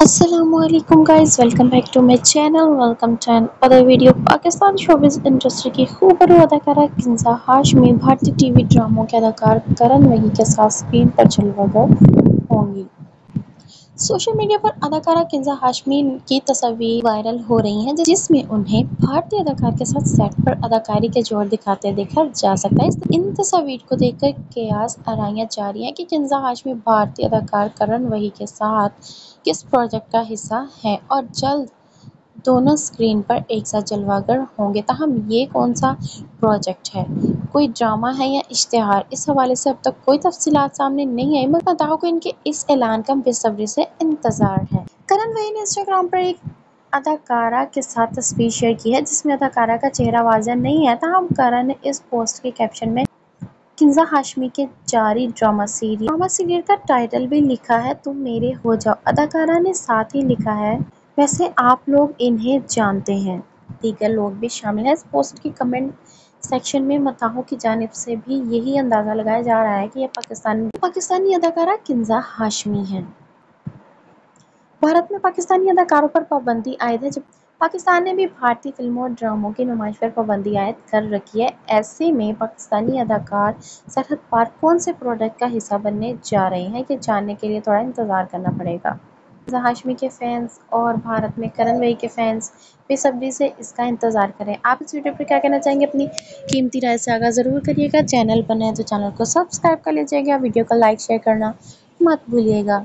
Aslam guys welcome back to my channel welcome to other video Pakistan showbiz industry की खूबरू अदाकारा किन्जा हाशमी भारतीय TV ड्रामों के अदाकार करण वही के साथ स्क्रीन पर चलवा गए होंगी। सोशल मीडिया पर अदाकारा किंजा हाशमी की तस्वीर वायरल हो रही हैं, जिसमें उन्हें भारतीय अदाकार के साथ सेट पर अदाकारी के ज़ोर दिखाते देखा जा सकता है। इन तस्वीर को देखकर कयास आराइयाँ जा रही हैं कि किंजा हाशमी भारतीय अदाकार करण वही के साथ किस प्रोजेक्ट का हिस्सा है और जल्द दोनों स्क्रीन पर एक साथ जलवागर होंगे, तहम ये कौन सा प्रोजेक्ट है? कोई ड्रामा है या इश्तहार? इस हवाले से अब तक कोई तफसीलात सामने नहीं आई, मगर दाहों को इनके इस ऐलान का बेसब्री से इंतज़ार है। करण वही ने इंस्टाग्राम पर एक अदाकारा के साथ तस्वीर शेयर की है, जिसमें अदाकारा का चेहरा वाजह नहीं है। तहम करण ने इस पोस्ट के कैप्शन में किन्जा हाशमी के जारी ड्रामा सीरियल ड्रामा सीरियल का टाइटल भी लिखा है, तुम मेरे हो जाओ। अदाकारा ने साथ ही लिखा है वैसे आप लोग इन्हें जानते हैं। दीगर लोग भी शामिल हैं। इस पोस्ट की कमेंट सेक्शन में मताहों की जानब से भी यही अंदाज़ा लगाया जा रहा है कि यह पाकिस्तानी पाकिस्तानी अदाकारा किन्जा हाशमी हैं। भारत में पाकिस्तानी अदाकारों पर पाबंदी आयद है। जब पाकिस्तान ने भी भारतीय फ़िल्मों और ड्रामों की नुमाइश पर पाबंदी आयद कर रखी है, ऐसे में पाकिस्तानी अदाकार सरहद पार कौन से प्रोडक्ट का हिस्सा बनने जा रहे हैं ये जानने के लिए थोड़ा इंतज़ार करना पड़ेगा। हाशमी के फैंस और भारत में करण वही के फैंस बेसब्री से इसका इंतज़ार करें। आप इस वीडियो पर क्या कहना चाहेंगे? अपनी कीमती राय से आगा ज़रूर करिएगा। चैनल पर नए तो चैनल को सब्सक्राइब कर लीजिएगा। वीडियो को लाइक शेयर करना मत भूलिएगा।